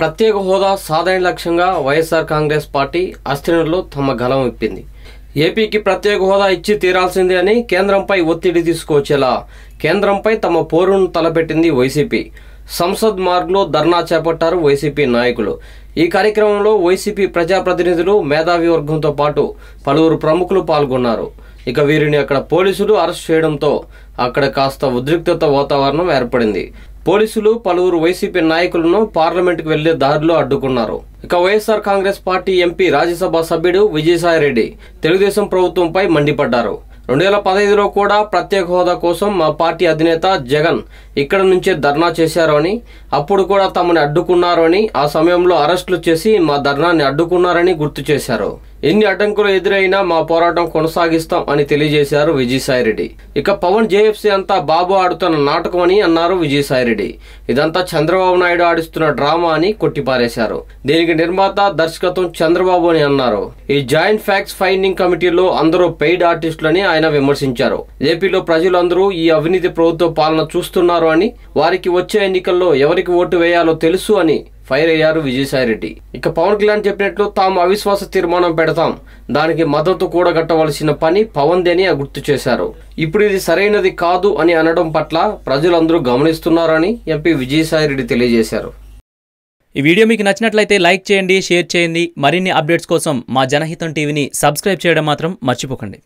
ప్రత్యేక హోదా సాధారణ లక్ష్యంగా వైఎస్ఆర్ కాంగ్రెస్ పార్టీ అస్థిరలో తమ గలం విప్పింది. ఏపీకి ప్రత్యేక హోదా ఇచ్చి తీరాల్సిందే అని కేంద్రంపై ఒత్తిడి తీసుకొచ్చేలా కేంద్రంపై తమ పోరును తలపెట్టింది వైసీపీ. సంసద్ మార్గ్లో ధర్నా చేపట్టారు వైసీపీ నాయకులు. ఈ కార్యక్రమంలో వైసీపీ ప్రజాప్రతినిధులు మేధావి వర్గంతో పాటు పలువురు ప్రముఖులు పాల్గొన్నారు. ఇక వీరిని అక్కడ పోలీసులు అరెస్ట్ చేయడంతో అక్కడ కాస్త ఉద్రిక్తత వాతావరణం ఏర్పడింది. పోలీసులు పలువురు వైసీపీ నాయకులను పార్లమెంటుకు వెళ్ళే దారిలో అడ్డుకున్నారు. ఇక YSR Congress party MP Rajya Sabha సభ్యుడు విజయసాయిరెడ్డి తెలుగుదేశం ప్రభుత్వంపై మండిపడ్డారు. రెండు వేల పదహైదులో కూడా ప్రత్యేక హోదా కోసం మా పార్టీ అధినేత జగన్ ఇక్కడ నుంచే ధర్నా చేశారు అని అప్పుడు కూడా తమని అడ్డుకున్నారు అని ఆ సమయంలో అరెస్టులు చేసి మా ధర్నాన్ని అడ్డుకున్నారని గుర్తు చేశారు. ఎన్ని అడ్డంకులు ఎదురైనా మా పోరాటం కొనసాగిస్తాం అని తెలియజేశారు విజయసాయిరెడ్డి. ఇక పవన్ జేఎఫ్సీ అంతా బాబు ఆడుతున్న నాటకం అని అన్నారు విజయసాయిరెడ్డి. ఇదంతా చంద్రబాబు నాయుడు ఆడిస్తున్న డ్రామా అని కొట్టిపారేశారు. దీనికి నిర్మాత దర్శకత్వం చంద్రబాబు అని అన్నారు. ఈ జాయింట్ ఫ్యాక్ట్స్ ఫైండింగ్ కమిటీలో అందరూ పెయిడ్ ఆర్టిస్టులని ఆయన విమర్శించారు. ఏపీలో ప్రజలందరూ ఈ అవినీతి ప్రభుత్వ పాలన చూస్తున్నారు అని వారికి వచ్చే ఎన్నికల్లో ఎవరికి ఓటు వేయాలో తెలుసు అని ఫైర్ అయ్యారు విజయసాయిరెడ్డి ఇక పవన్ కళ్యాణ్ చెప్పినట్లు తాము అవిశ్వాస తీర్మానం పెడతాం. దానికి మద్దతు కూడగట్టవలసిన పని పవన్దే అని గుర్తు చేశారు. ఇప్పుడు ఇది సరైనది కాదు అని అనడం పట్ల ప్రజలందరూ గమనిస్తున్నారని ఎంపీ విజయసాయిరెడ్డి తెలియజేశారు. ఈ వీడియో మీకు నచ్చినట్లయితే లైక్ చేయండి షేర్ చేయండి. మరిన్ని అప్డేట్స్ కోసం మా జనహితం టీవీని సబ్స్క్రైబ్ చేయడం మాత్రం మర్చిపోకండి.